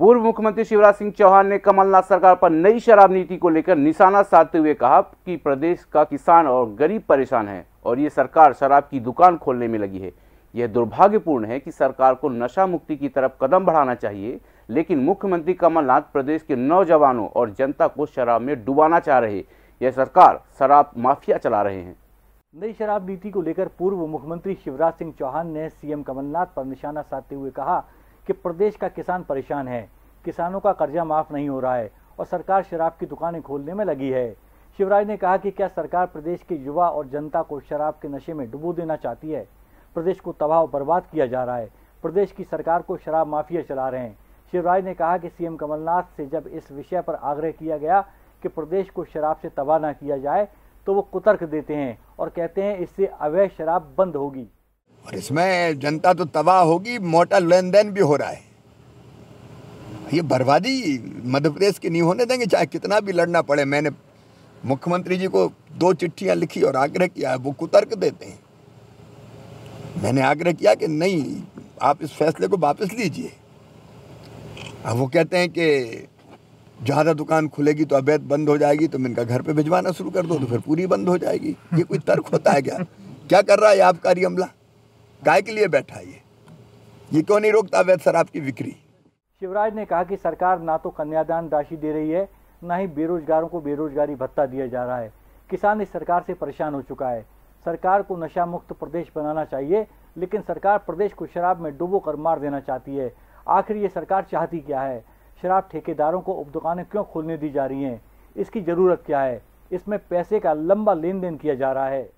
पूर्व मुख्यमंत्री शिवराज सिंह चौहान ने कमलनाथ सरकार पर नई शराब नीति को लेकर निशाना साधते हुए कहा कि प्रदेश का किसान और गरीब परेशान है और ये सरकार शराब की दुकान खोलने में लगी है। यह दुर्भाग्यपूर्ण है कि सरकार को नशा मुक्ति की तरफ़ कदम बढ़ाना चाहिए, लेकिन मुख्यमंत्री कमलनाथ प्रदेश के नौजवानों और जनता को शराब में डुबाना चाह रहे यह सरकार शराब माफिया चला रहे हैं। नई शराब नीति को लेकर पूर्व मुख्यमंत्री शिवराज सिंह चौहान ने सीएम कमलनाथ पर निशाना साधते हुए कहा कि प्रदेश का किसान परेशान है। किसानों का कर्जा माफ़ नहीं हो रहा है और सरकार शराब की दुकानें खोलने में लगी है। शिवराज ने कहा कि क्या सरकार प्रदेश के युवा और जनता को शराब के नशे में डुबो देना चाहती है? प्रदेश को तबाह बर्बाद किया जा रहा है। प्रदेश की सरकार को शराब माफिया चला रहे हैं। शिवराज ने कहा कि सीएम कमलनाथ से जब इस विषय पर आग्रह किया गया कि प्रदेश को शराब से तबाह न किया जाए तो वो कुतर्क देते हैं और कहते हैं इससे अवैध शराब बंद होगी। और इसमें जनता तो तबाह होगी, मोटा लेन देन भी हो रहा है। ये बर्बादी मध्य प्रदेश की नहीं होने देंगे, चाहे कितना भी लड़ना पड़े। मैंने मुख्यमंत्री जी को दो चिट्ठियाँ लिखी और आग्रह किया है, वो कुतर्क देते हैं। मैंने आग्रह किया कि नहीं, आप इस फैसले को वापस लीजिए। अब वो कहते हैं कि ज़्यादा दुकान खुलेगी तो अवैध बंद हो जाएगी तो मैं इनका घर पे भिजवाना शुरू कर दो तो फिर पूरी बंद हो जाएगी। ये कोई तर्क होता है क्या? क्या कर रहा है आबकारी अमला? काय के लिए बैठा ये। ये क्यों नहीं रोकता अवैध शराब की बिक्री? शिवराज ने कहा कि सरकार ना तो कन्यादान राशि दे रही है, ना ही बेरोजगारों को बेरोजगारी भत्ता दिया जा रहा है। किसान इस सरकार से परेशान हो चुका है। सरकार को नशा मुक्त प्रदेश बनाना चाहिए, लेकिन सरकार प्रदेश को शराब में डुबो कर मार देना चाहती है। आखिर ये सरकार चाहती क्या है? शराब ठेकेदारों को उप दुकानें क्यों खोलने दी जा रही हैं? इसकी ज़रूरत क्या है? इसमें पैसे का लंबा लेन देन किया जा रहा है।